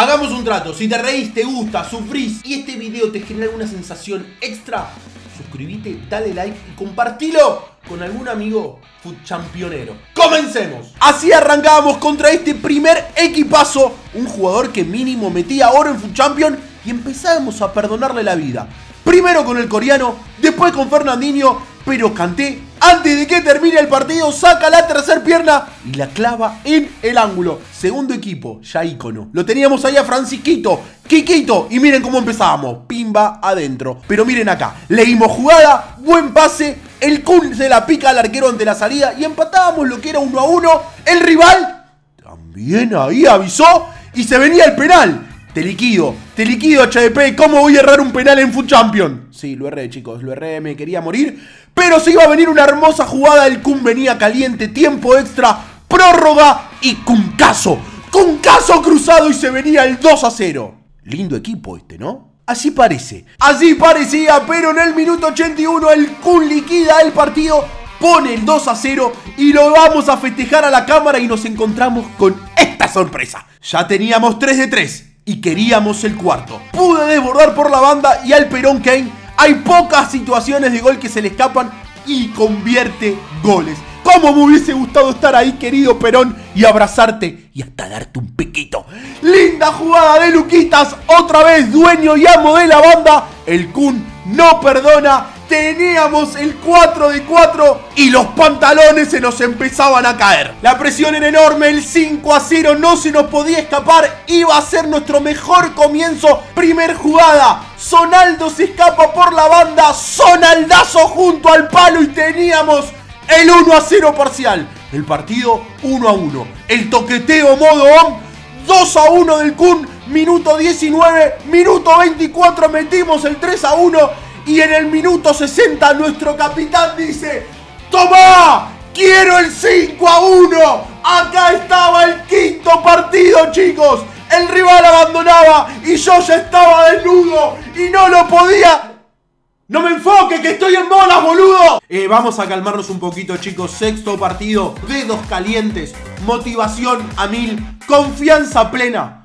Hagamos un trato, si te reís, te gusta, sufrís y este video te genera alguna sensación extra, suscríbete, dale like y compartilo con algún amigo championero. ¡Comencemos! Así arrancábamos contra este primer equipazo, un jugador que mínimo metía oro en food champion y empezábamos a perdonarle la vida. Primero con el coreano, después con Fernandinho, pero Canté, antes de que termine el partido, saca la tercera pierna y la clava en el ángulo. Segundo equipo, ya ícono. Lo teníamos ahí a Francisquito, Kikito, y miren cómo empezábamos. Pimba adentro. Pero miren acá, leímos jugada, buen pase, el Kun se la pica al arquero ante la salida y empatábamos lo que era uno a uno. El rival también ahí avisó y se venía el penal. Te liquido, te liquido HDP, ¿cómo voy a errar un penal en Food Champion? Sí, lo erré chicos, lo erré, me quería morir Pero se iba a venir una hermosa jugada, el Kun venía caliente, tiempo extra, prórroga y Kuncaso Kuncaso cruzado y se venía el 2 a 0 Lindo equipo este, ¿no? Así parece, así parecía, pero en el minuto 81 el Kun liquida el partido pone el 2 a 0 y lo vamos a festejar a la cámara y nos encontramos con esta sorpresa. Ya teníamos 3 de 3 y queríamos el cuarto. Pude desbordar por la banda y al Perón Kane hay pocas situaciones de gol que se le escapan y convierte goles. ¿Cómo me hubiese gustado estar ahí, querido Perón, y abrazarte y hasta darte un piquito? Linda jugada de Luquitas, otra vez dueño y amo de la banda. El Kun no perdona teníamos el 4 de 4 y los pantalones se nos empezaban a caer. La presión era enorme, el 5 a 0 no se nos podía escapar, iba a ser nuestro mejor comienzo. Primer jugada, Sonaldo se escapa por la banda, Sonaldazo junto al palo y teníamos el 1 a 0 parcial. El partido 1 a 1. El toqueteo modo on, 2 a 1 del Kun, minuto 19, minuto 24 metimos el 3 a 1 y en el minuto 60 nuestro capitán dice, ¡Toma! ¡Quiero el 5 a 1! Acá estaba el quinto partido, chicos. El rival abandonaba y yo ya estaba desnudo y no lo podía... ¡No me enfoque, que estoy en bolas, boludo! Eh, vamos a calmarnos un poquito, chicos. Sexto partido, dedos calientes, motivación a mil, confianza plena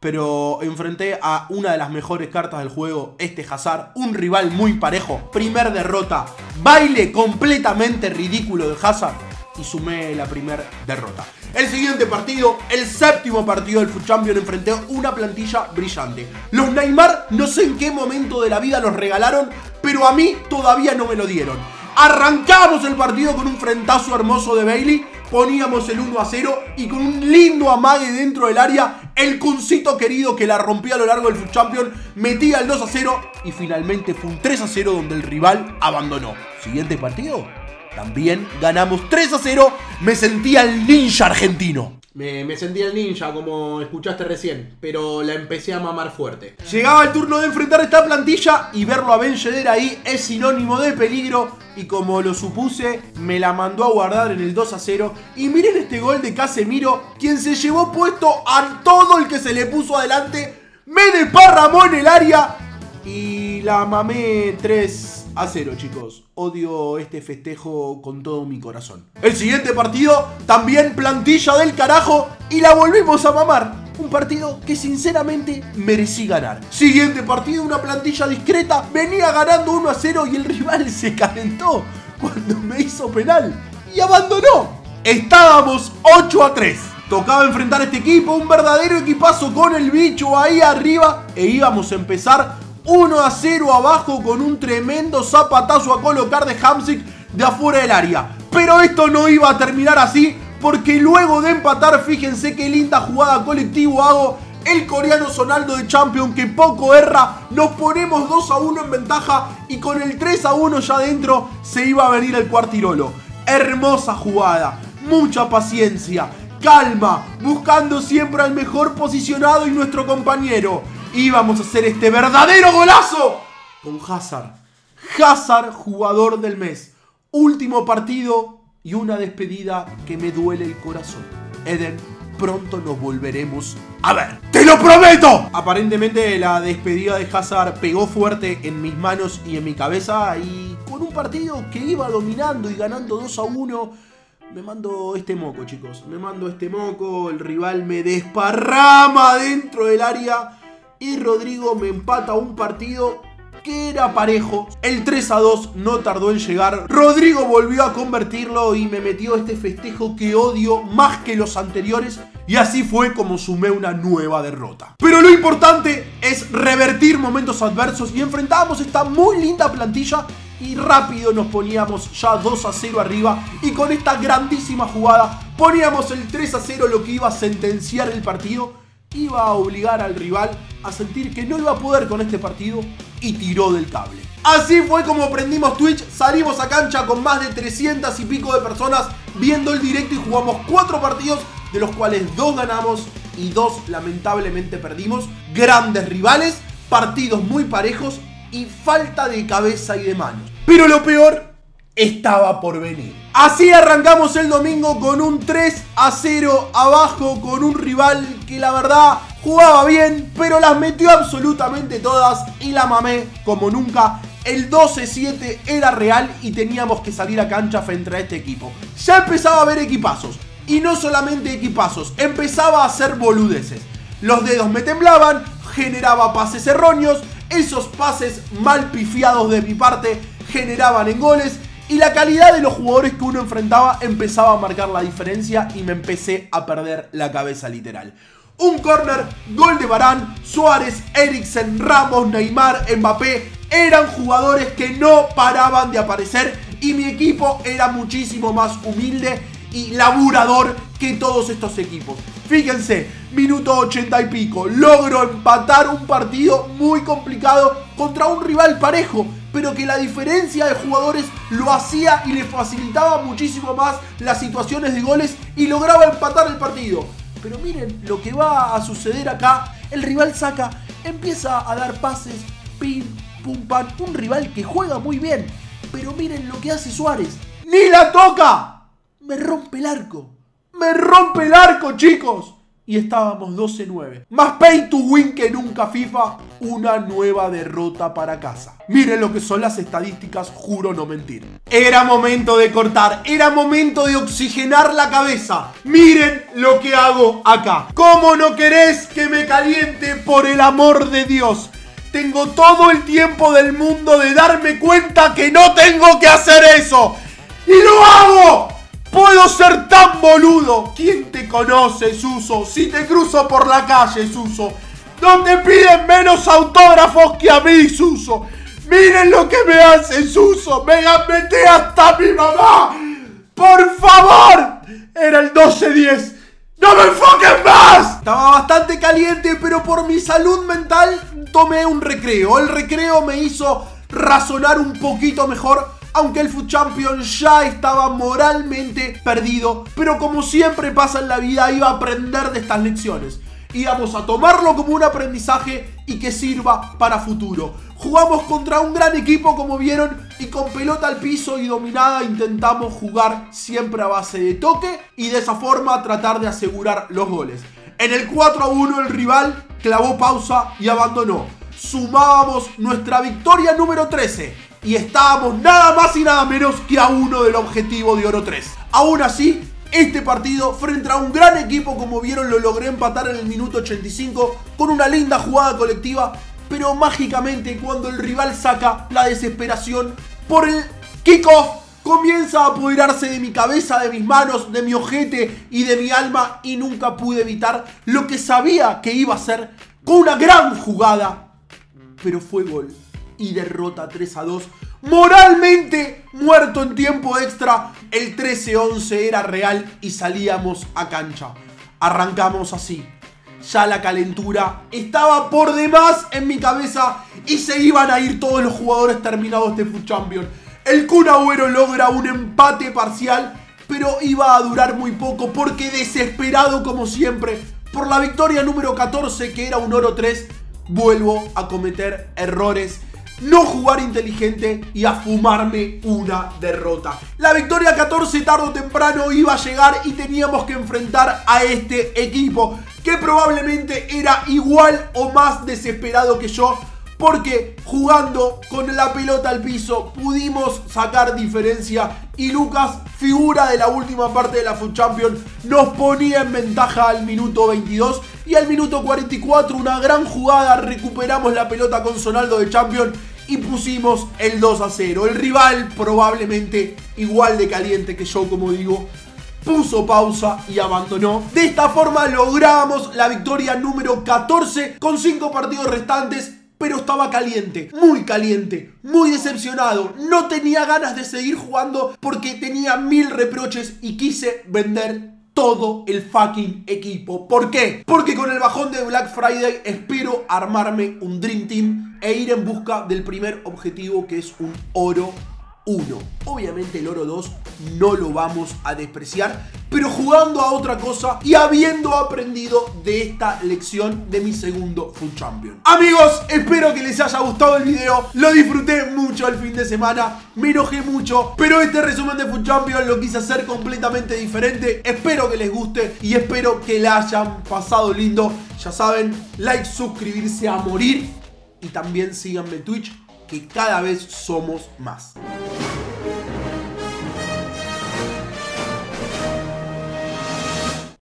pero enfrenté a una de las mejores cartas del juego, este Hazard, un rival muy parejo, primer derrota, baile completamente ridículo de Hazard y sumé la primera derrota. El siguiente partido, el séptimo partido del Food Champion, enfrenté una plantilla brillante. Los Neymar no sé en qué momento de la vida los regalaron, pero a mí todavía no me lo dieron. Arrancamos el partido con un frentazo hermoso de Bailey poníamos el 1 a 0 y con un lindo amague dentro del área, el cuncito querido que la rompía a lo largo del Food Champion metía el 2 a 0 y finalmente fue un 3 a 0 donde el rival abandonó. Siguiente partido, también ganamos 3 a 0, me sentía el ninja argentino. Me, sentía el ninja, como escuchaste recién, pero la empecé a mamar fuerte. Llegaba el turno de enfrentar esta plantilla y verlo a Ben ahí es sinónimo de peligro. Y como lo supuse, me la mandó a guardar en el 2 a 0. Y miren este gol de Casemiro, quien se llevó puesto a todo el que se le puso adelante. Me desparramó en el área y la mamé 3 a cero, chicos. Odio este festejo con todo mi corazón. El siguiente partido, también plantilla del carajo y la volvimos a mamar. Un partido que sinceramente merecí ganar. Siguiente partido, una plantilla discreta. Venía ganando 1 a 0 y el rival se calentó cuando me hizo penal y abandonó. Estábamos 8 a 3. Tocaba enfrentar a este equipo, un verdadero equipazo con el bicho ahí arriba e íbamos a empezar 1 a 0 abajo con un tremendo zapatazo a colocar de Hamsik de afuera del área. Pero esto no iba a terminar así porque luego de empatar, fíjense qué linda jugada colectivo hago. El coreano Sonaldo de Champion que poco erra, nos ponemos 2 a 1 en ventaja y con el 3 a 1 ya dentro se iba a venir el cuartirolo. Hermosa jugada, mucha paciencia, calma, buscando siempre al mejor posicionado y nuestro compañero íbamos a hacer este verdadero golazo con Hazard. Hazard, jugador del mes. Último partido y una despedida que me duele el corazón. Eden, pronto nos volveremos a ver. ¡Te lo prometo! Aparentemente la despedida de Hazard pegó fuerte en mis manos y en mi cabeza y con un partido que iba dominando y ganando 2 a 1 me mando este moco, chicos. Me mando este moco, el rival me desparrama dentro del área y Rodrigo me empata un partido que era parejo. El 3 a 2 no tardó en llegar. Rodrigo volvió a convertirlo y me metió este festejo que odio más que los anteriores. Y así fue como sumé una nueva derrota. Pero lo importante es revertir momentos adversos y enfrentábamos esta muy linda plantilla y rápido nos poníamos ya 2 a 0 arriba y con esta grandísima jugada poníamos el 3 a 0 lo que iba a sentenciar el partido, iba a obligar al rival a sentir que no iba a poder con este partido y tiró del cable. Así fue como prendimos Twitch, salimos a cancha con más de 300 y pico de personas viendo el directo y jugamos 4 partidos de los cuales 2 ganamos y 2 lamentablemente perdimos. Grandes rivales, partidos muy parejos y falta de cabeza y de manos. Pero lo peor estaba por venir. Así arrancamos el domingo con un 3 a 0 abajo con un rival que la verdad jugaba bien, pero las metió absolutamente todas y la mamé como nunca. El 12-7 era real y teníamos que salir a cancha frente a este equipo. Ya empezaba a ver equipazos. Y no solamente equipazos, empezaba a hacer boludeces. Los dedos me temblaban, generaba pases erróneos, esos pases mal pifiados de mi parte generaban en goles y la calidad de los jugadores que uno enfrentaba empezaba a marcar la diferencia y me empecé a perder la cabeza literal. Un corner, gol de Barán, Suárez, Eriksen, Ramos, Neymar, Mbappé eran jugadores que no paraban de aparecer y mi equipo era muchísimo más humilde y laburador que todos estos equipos. Fíjense, minuto 80 y pico, logro empatar un partido muy complicado contra un rival parejo, pero que la diferencia de jugadores lo hacía y le facilitaba muchísimo más las situaciones de goles y lograba empatar el partido. Pero miren lo que va a suceder acá, el rival saca, empieza a dar pases, pim, pum, pam, un rival que juega muy bien, pero miren lo que hace Suárez, ¡ni la toca! Me rompe el arco. Me rompe el arco, chicos. Y estábamos 12-9. Más pay to win que nunca FIFA. Una nueva derrota para casa. Miren lo que son las estadísticas, juro no mentir. Era momento de cortar. Era momento de oxigenar la cabeza. Miren lo que hago acá. ¿Cómo no querés que me caliente por el amor de Dios? Tengo todo el tiempo del mundo de darme cuenta que no tengo que hacer eso. ¡Y lo hago! Puedo ser tan boludo. ¿Quién te conoce, Suso? Si te cruzo por la calle, Suso. No te piden menos autógrafos que a mí, Suso. Miren lo que me hace, Suso. Me gambeté hasta mi mamá. Por favor. Era el 12-10. ¡No me enfoquen más! Estaba bastante caliente, pero por mi salud mental tomé un recreo. El recreo me hizo razonar un poquito mejor aunque el Food Champion ya estaba moralmente perdido, pero como siempre pasa en la vida, iba a aprender de estas lecciones. Íbamos a tomarlo como un aprendizaje y que sirva para futuro. Jugamos contra un gran equipo como vieron y con pelota al piso y dominada intentamos jugar siempre a base de toque y de esa forma tratar de asegurar los goles. En el 4 a 1 el rival clavó pausa y abandonó. Sumábamos nuestra victoria número 13 y estábamos nada más y nada menos que a uno del objetivo de Oro 3. Aún así, este partido frente a un gran equipo como vieron lo logré empatar en el minuto 85 con una linda jugada colectiva, pero mágicamente cuando el rival saca la desesperación por el kickoff comienza a apoderarse de mi cabeza, de mis manos, de mi ojete y de mi alma y nunca pude evitar lo que sabía que iba a ser con una gran jugada, pero fue gol y derrota 3 a 2. Moralmente muerto en tiempo extra, el 13-11 era real y salíamos a cancha. Arrancamos así. Ya la calentura estaba por demás en mi cabeza y se iban a ir todos los jugadores terminados de Food Champion. El Kun logra un empate parcial, pero iba a durar muy poco porque desesperado como siempre por la victoria número 14 que era un oro 3, vuelvo a cometer errores no jugar inteligente y a fumarme una derrota. La victoria 14 tarde o temprano iba a llegar y teníamos que enfrentar a este equipo que probablemente era igual o más desesperado que yo porque jugando con la pelota al piso pudimos sacar diferencia y Lucas, figura de la última parte de la Food Champions, nos ponía en ventaja al minuto 22 y al minuto 44 una gran jugada, recuperamos la pelota con Sonaldo de Champions y pusimos el 2 a 0. El rival probablemente igual de caliente que yo, como digo, puso pausa y abandonó. De esta forma logramos la victoria número 14 con 5 partidos restantes. Pero estaba caliente, muy caliente, muy decepcionado. No tenía ganas de seguir jugando porque tenía mil reproches y quise vender todo el fucking equipo. ¿Por qué? Porque con el bajón de Black Friday espero armarme un Dream Team e ir en busca del primer objetivo que es un oro 1. Obviamente el oro 2 no lo vamos a despreciar, pero jugando a otra cosa y habiendo aprendido de esta lección de mi segundo Food Champion. Amigos, espero que les haya gustado el video, lo disfruté mucho el fin de semana, me enojé mucho, pero este resumen de Food Champion lo quise hacer completamente diferente. Espero que les guste y espero que la hayan pasado lindo. Ya saben, like, suscribirse a morir y también síganme en Twitch que cada vez somos más.